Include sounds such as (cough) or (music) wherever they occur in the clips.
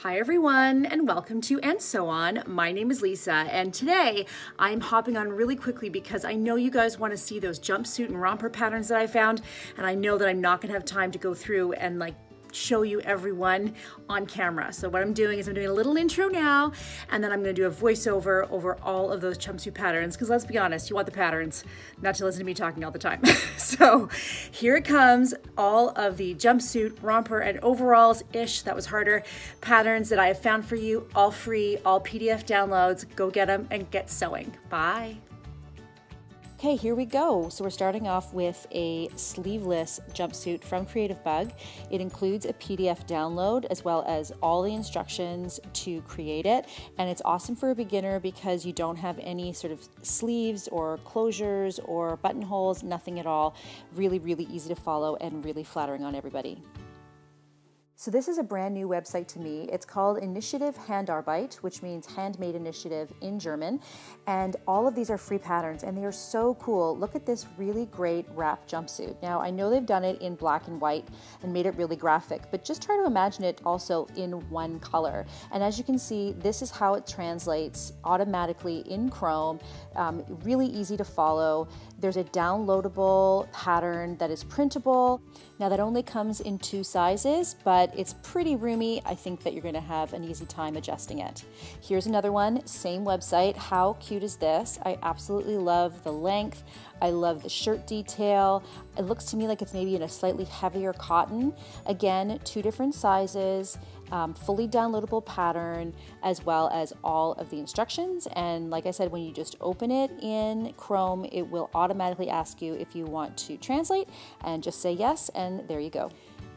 Hi everyone and welcome to And So On. My name is Lisa and today I'm hopping on really quickly because I know you guys want to see those jumpsuit and romper patterns that I found and I know that I'm not going to have time to go through and like show you everyone on camera. So what I'm doing is I'm doing a little intro now, and then I'm gonna do a voiceover over all of those jumpsuit patterns, because let's be honest, you want the patterns, not to listen to me talking all the time. (laughs) so here it comes, all of the jumpsuit, romper, and overalls-ish, that was harder, patterns that I have found for you, all free, all PDF downloads. Go get them and get sewing. Bye. Okay, here we go. So we're starting off with a sleeveless jumpsuit from Creative Bug. It includes a PDF download as well as all the instructions to create it. And it's awesome for a beginner because you don't have any sort of sleeves or closures or buttonholes, nothing at all. Really, really easy to follow and really flattering on everybody. So this is a brand new website to me. It's called Initiative Handarbeit, which means handmade initiative in German. And all of these are free patterns and they are so cool. Look at this really great wrap jumpsuit. Now I know they've done it in black and white and made it really graphic, but just try to imagine it also in one color. And as you can see, this is how it translates automatically in Chrome, um, really easy to follow. There's a downloadable pattern that is printable. Now that only comes in two sizes, but it's pretty roomy. I think that you're gonna have an easy time adjusting it. Here's another one, same website. How cute is this? I absolutely love the length. I love the shirt detail. It looks to me like it's maybe in a slightly heavier cotton. Again, two different sizes um, fully downloadable pattern as well as all of the instructions. And like I said, when you just open it in Chrome, it will automatically ask you if you want to translate and just say yes, and there you go.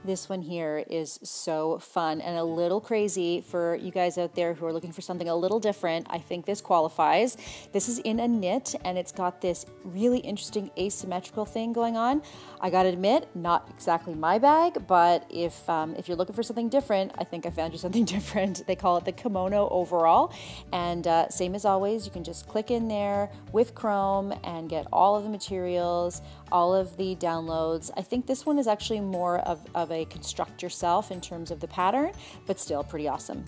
This one here is so fun and a little crazy for you guys out there who are looking for something a little different. I think this qualifies. This is in a knit and it's got this really interesting asymmetrical thing going on. I gotta admit, not exactly my bag, but if, um, if you're looking for something different, I think I found you (laughs) something different. They call it the kimono overall. And uh, same as always, you can just click in there with Chrome and get all of the materials, all of the downloads. I think this one is actually more of, of a construct yourself in terms of the pattern, but still pretty awesome.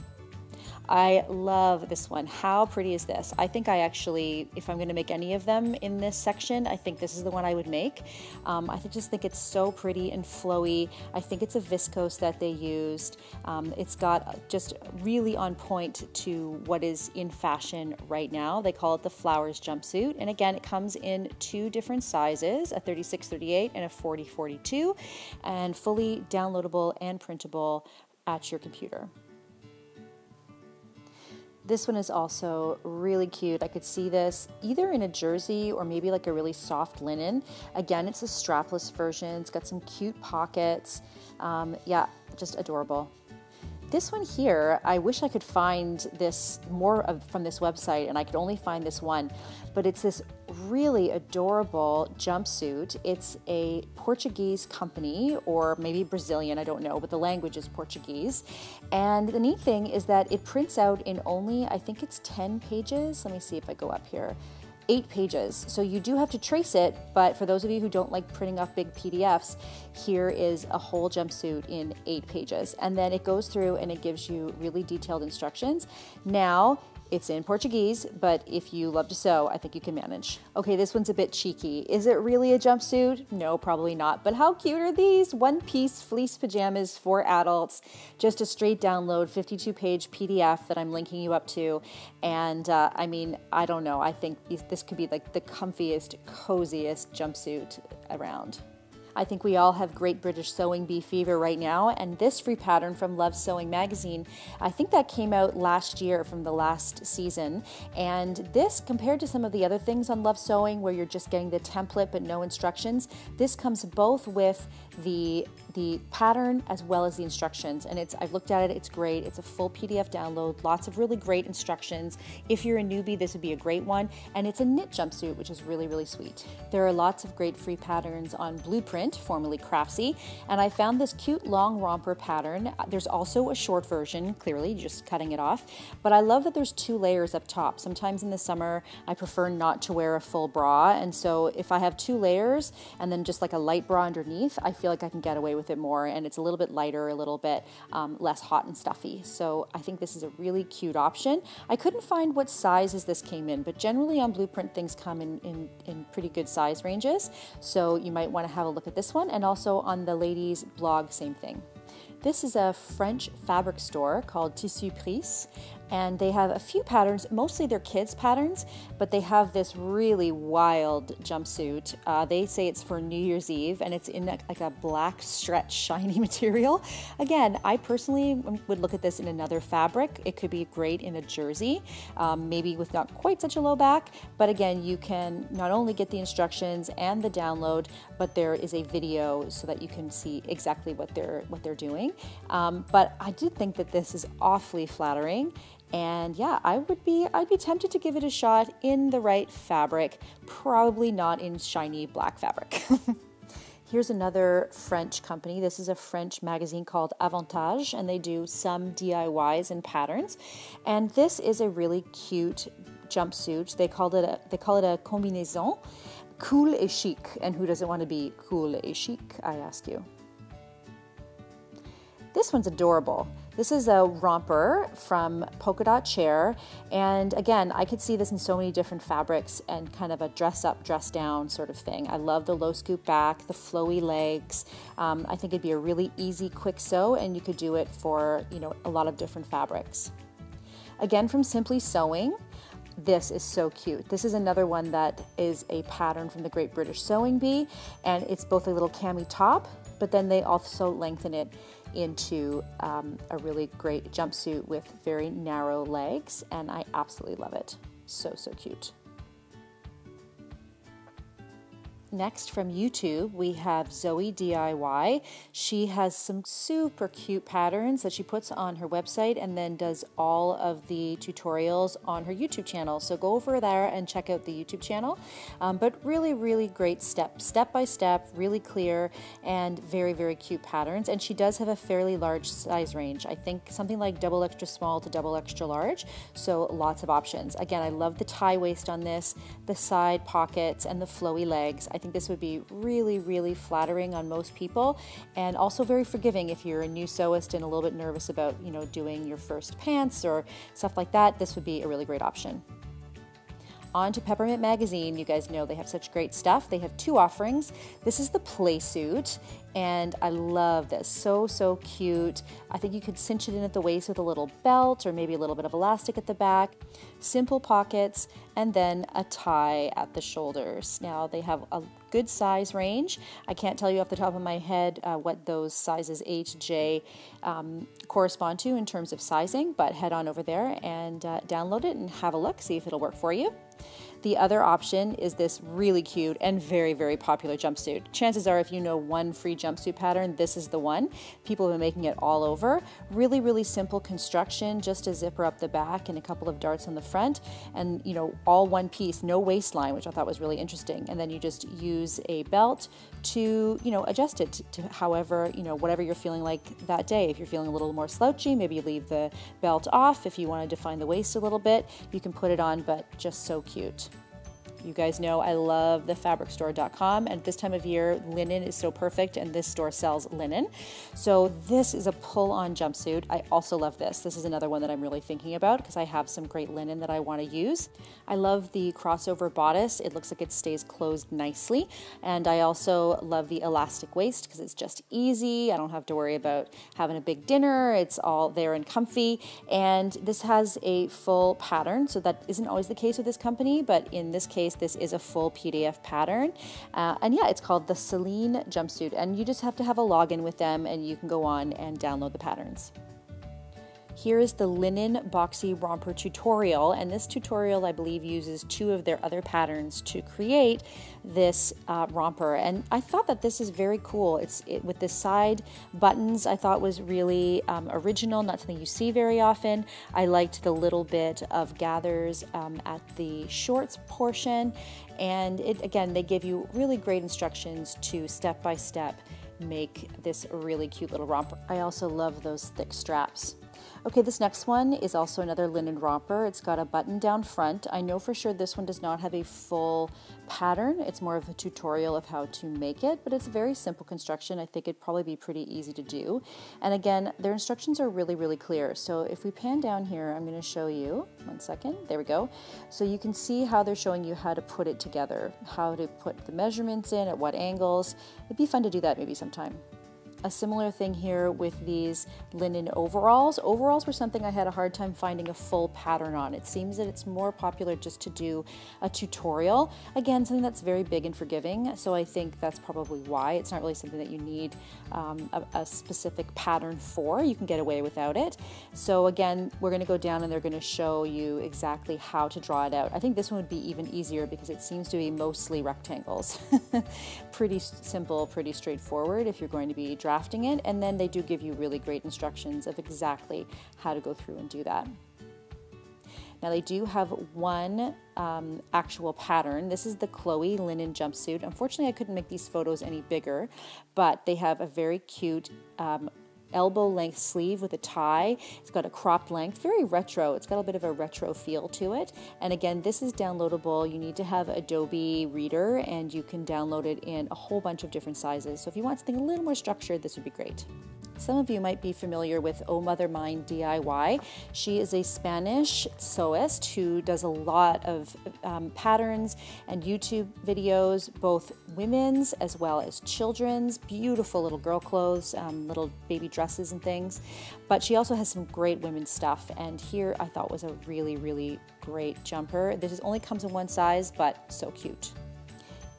I love this one. How pretty is this? I think I actually, if I'm going to make any of them in this section, I think this is the one I would make. Um, I just think it's so pretty and flowy. I think it's a viscose that they used. Um, it's got just really on point to what is in fashion right now. They call it the flowers jumpsuit. And again, it comes in two different sizes, a 36, 38 and a 40, 42, and fully downloadable and printable at your computer. This one is also really cute. I could see this either in a jersey or maybe like a really soft linen. Again, it's a strapless version. It's got some cute pockets. Um, yeah, just adorable. This one here, I wish I could find this more of, from this website and I could only find this one, but it's this really adorable jumpsuit. It's a Portuguese company or maybe Brazilian, I don't know, but the language is Portuguese. And the neat thing is that it prints out in only, I think it's 10 pages. Let me see if I go up here eight pages. So you do have to trace it, but for those of you who don't like printing off big PDFs, here is a whole jumpsuit in eight pages. And then it goes through and it gives you really detailed instructions. Now, it's in Portuguese, but if you love to sew, I think you can manage. Okay, this one's a bit cheeky. Is it really a jumpsuit? No, probably not. But how cute are these? One piece fleece pajamas for adults. Just a straight download, 52 page PDF that I'm linking you up to. And uh, I mean, I don't know. I think this could be like the comfiest, coziest jumpsuit around. I think we all have great British sewing bee fever right now, and this free pattern from Love Sewing magazine, I think that came out last year from the last season. And this, compared to some of the other things on Love Sewing where you're just getting the template but no instructions, this comes both with the the pattern as well as the instructions. And it's I've looked at it, it's great. It's a full PDF download, lots of really great instructions. If you're a newbie, this would be a great one. And it's a knit jumpsuit, which is really, really sweet. There are lots of great free patterns on Bluprint, formerly Craftsy, and I found this cute long romper pattern. There's also a short version, clearly, just cutting it off. But I love that there's two layers up top. Sometimes in the summer, I prefer not to wear a full bra. And so if I have two layers and then just like a light bra underneath, I feel like I can get away with with it more and it's a little bit lighter, a little bit um, less hot and stuffy. So I think this is a really cute option. I couldn't find what sizes this came in, but generally on Bluprint things come in, in, in pretty good size ranges. So you might want to have a look at this one and also on the ladies blog, same thing. This is a French fabric store called Tissus Price, and they have a few patterns, mostly they're kids' patterns, but they have this really wild jumpsuit. Uh, they say it's for New Year's Eve, and it's in a, like a black stretch (laughs) shiny material. Again, I personally would look at this in another fabric. It could be great in a jersey, um, maybe with not quite such a low back, but again, you can not only get the instructions and the download, but there is a video so that you can see exactly what they're what they're doing. Um, but I do think that this is awfully flattering and yeah, I would be I'd be tempted to give it a shot in the right fabric, probably not in shiny black fabric. (laughs) Here's another French company. This is a French magazine called Avantage, and they do some DIYs and patterns. And this is a really cute jumpsuit. They called it a, they call it a combinaison, cool et chic. And who doesn't want to be cool et chic? I ask you. This one's adorable. This is a romper from Polka Dot Chair. And again, I could see this in so many different fabrics and kind of a dress up, dress down sort of thing. I love the low scoop back, the flowy legs. Um, I think it'd be a really easy, quick sew, and you could do it for, you know, a lot of different fabrics. Again, from Simply Sewing, this is so cute. This is another one that is a pattern from the Great British Sewing Bee, and it's both a little cami top, but then they also lengthen it into um, a really great jumpsuit with very narrow legs, and I absolutely love it. So, so cute. Next from YouTube, we have Zoe DIY. She has some super cute patterns that she puts on her website and then does all of the tutorials on her YouTube channel. So go over there and check out the YouTube channel. Um, but really, really great step, step by step, really clear and very, very cute patterns. And she does have a fairly large size range. I think something like double extra small to double extra large. So lots of options. Again, I love the tie waist on this, the side pockets and the flowy legs. I think this would be really, really flattering on most people and also very forgiving if you're a new sewist and a little bit nervous about, you know, doing your first pants or stuff like that. This would be a really great option. On to Peppermint Magazine. You guys know they have such great stuff. They have two offerings. This is the play suit, and I love this. So, so cute. I think you could cinch it in at the waist with a little belt or maybe a little bit of elastic at the back. Simple pockets, and then a tie at the shoulders. Now, they have a good size range. I can't tell you off the top of my head uh, what those sizes to J um, correspond to in terms of sizing, but head on over there and uh, download it and have a look, see if it'll work for you. The other option is this really cute and very, very popular jumpsuit. Chances are if you know one free jumpsuit pattern, this is the one. People have been making it all over. Really, really simple construction, just a zipper up the back and a couple of darts on the front and, you know, all one piece, no waistline, which I thought was really interesting. And then you just use a belt to, you know, adjust it to, to however, you know, whatever you're feeling like that day. If you're feeling a little more slouchy, maybe you leave the belt off. If you want to define the waist a little bit, you can put it on, but just so cute. You guys know I love thefabricstore.com, and this time of year, linen is so perfect, and this store sells linen. So, this is a pull on jumpsuit. I also love this. This is another one that I'm really thinking about because I have some great linen that I want to use. I love the crossover bodice, it looks like it stays closed nicely, and I also love the elastic waist because it's just easy. I don't have to worry about having a big dinner, it's all there and comfy. And this has a full pattern, so that isn't always the case with this company, but in this case, case, this is a full PDF pattern. Uh, and yeah, it's called the Celine jumpsuit. And you just have to have a login with them and you can go on and download the patterns. Here is the linen boxy romper tutorial, and this tutorial I believe uses two of their other patterns to create this uh, romper. And I thought that this is very cool. It's it, with the side buttons. I thought was really um, original, not something you see very often. I liked the little bit of gathers um, at the shorts portion, and it again they give you really great instructions to step by step make this really cute little romper. I also love those thick straps. Okay, this next one is also another linen romper. It's got a button down front. I know for sure this one does not have a full pattern. It's more of a tutorial of how to make it, but it's a very simple construction. I think it'd probably be pretty easy to do. And again, their instructions are really, really clear. So if we pan down here, I'm gonna show you, one second, there we go. So you can see how they're showing you how to put it together, how to put the measurements in, at what angles. It'd be fun to do that maybe sometime a similar thing here with these linen overalls. Overalls were something I had a hard time finding a full pattern on. It seems that it's more popular just to do a tutorial. Again, something that's very big and forgiving, so I think that's probably why. It's not really something that you need um, a, a, specific pattern for. You can get away without it. So again, we're gonna go down and they're gonna show you exactly how to draw it out. I think this one would be even easier because it seems to be mostly rectangles. (laughs) pretty simple, pretty straightforward if you're going to be drawing drafting it, and then they do give you really great instructions of exactly how to go through and do that. Now they do have one um, actual pattern. This is the Chloe linen jumpsuit. Unfortunately, I couldn't make these photos any bigger, but they have a very cute um, elbow length sleeve with a tie. It's got a cropped length, very retro. It's got a bit of a retro feel to it. And again, this is downloadable. You need to have Adobe Reader and you can download it in a whole bunch of different sizes. So if you want something a little more structured, this would be great. Some of you might be familiar with Oh Mother Mine DIY. She is a Spanish sewist who does a lot of um, patterns and YouTube videos, both women's as well as children's. Beautiful little girl clothes, um, little baby dresses and things. But she also has some great women's stuff. And here I thought was a really, really great jumper. This only comes in one size, but so cute.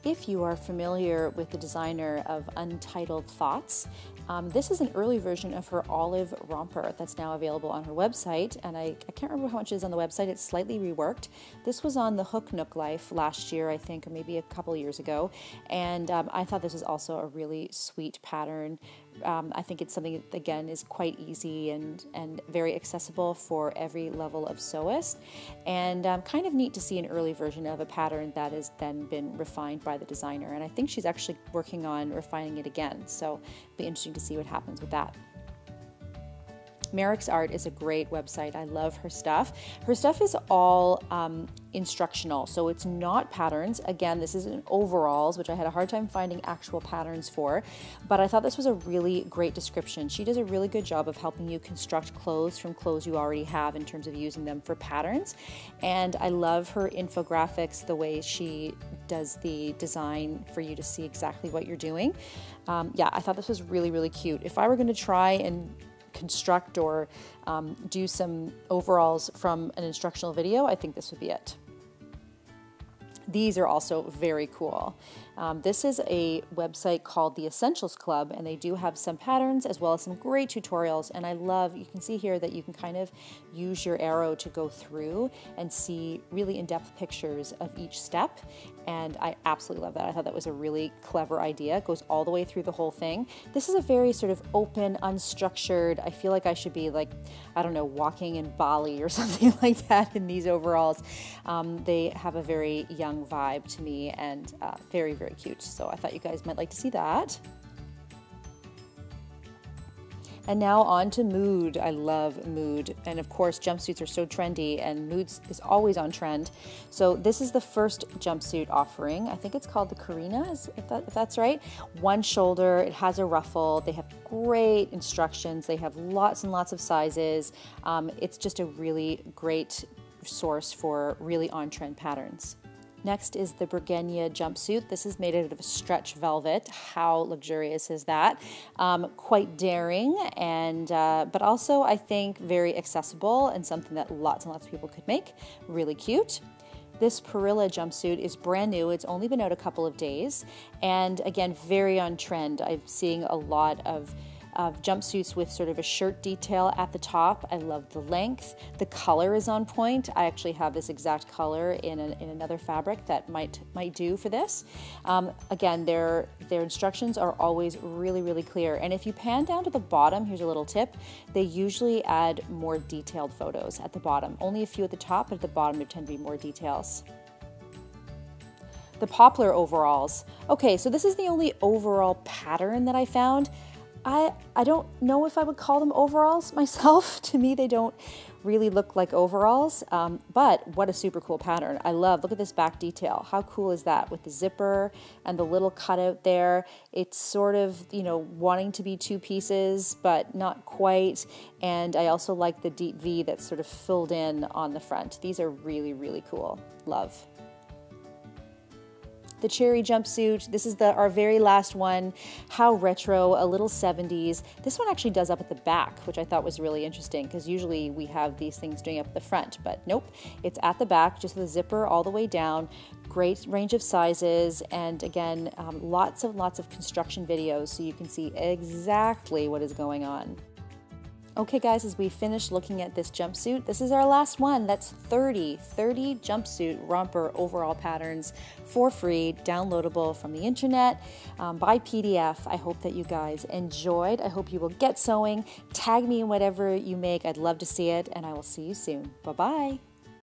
If you are familiar with the designer of Untitled Thoughts, um, this is an early version of her olive romper that's now available on her website, and I, I, can't remember how much it is on the website. It's slightly reworked. This was on the Hook Nook Life last year, I think, or maybe a couple years ago, and um, I thought this was also a really sweet pattern. Um, I think it's something that, again is quite easy and and very accessible for every level of sewist, and um, kind of neat to see an early version of a pattern that has then been refined by the designer. And I think she's actually working on refining it again, so it'll be interesting to see what happens with that. Merrick's Art is a great website. I love her stuff. Her stuff is all um, instructional, so it's not patterns. Again, this is in overalls, which I had a hard time finding actual patterns for, but I thought this was a really great description. She does a really good job of helping you construct clothes from clothes you already have in terms of using them for patterns. And I love her infographics, the way she does the design for you to see exactly what you're doing. Um, yeah, I thought this was really, really cute. If I were going to try and construct or um, do some overalls from an instructional video, I think this would be it. These are also very cool. Um, this is a website called the Essentials Club, and they do have some patterns as well as some great tutorials. And I love, you can see here that you can kind of use your arrow to go through and see really in depth pictures of each step. And I absolutely love that. I thought that was a really clever idea. It goes all the way through the whole thing. This is a very sort of open, unstructured, I feel like I should be like, I don't know, walking in Bali or (laughs) something like that in these overalls. Um, they have a very young vibe to me and uh, very, very very cute. So I thought you guys might like to see that. And now on to Mood. I love Mood. And of course, jumpsuits are so trendy and Mood is always on trend. So this is the first jumpsuit offering. I think it's called the Karina, if, that, if that's right. One shoulder, it has a ruffle. They have great instructions. They have lots and lots of sizes. Um, it's just a really great source for really on-trend patterns. Next is the Bergenia jumpsuit. This is made out of stretch velvet. How luxurious is that? Um, quite daring, and uh, but also I think very accessible and something that lots and lots of people could make. Really cute. This Perilla jumpsuit is brand new. It's only been out a couple of days, and again, very on trend. I'm seeing a lot of of jumpsuits with sort of a shirt detail at the top. I love the length. The color is on point. I actually have this exact color in, a, in another fabric that might might do for this. Um, again, their, their instructions are always really, really clear. And if you pan down to the bottom, here's a little tip, they usually add more detailed photos at the bottom. Only a few at the top, but at the bottom there tend to be more details the poplar overalls. Okay, so this is the only overall pattern that I found. I, I don't know if I would call them overalls (laughs) myself. to me, they don't really look like overalls, um, but what a super cool pattern. I love, look at this back detail. How cool is that with the zipper and the little cutout there? It's sort of, you know, wanting to be two pieces, but not quite. And I also like the deep V that's sort of filled in on the front. These are really, really cool. Love the cherry jumpsuit. This is the our very last one. How retro, a little 70s. This one actually does up at the back, which I thought was really interesting because usually we have these things doing up the front, but nope, it's at the back, just the zipper all the way down. Great range of sizes, and again, um, lots and lots of construction videos so you can see exactly what is going on. Okay guys, as we finish looking at this jumpsuit, this is our last one. That's 30, 30 jumpsuit romper overall patterns for free, downloadable from the internet um, by PDF. I hope that you guys enjoyed. I hope you will get sewing. Tag me in whatever you make. I'd love to see it, and I will see you soon. Bye-bye.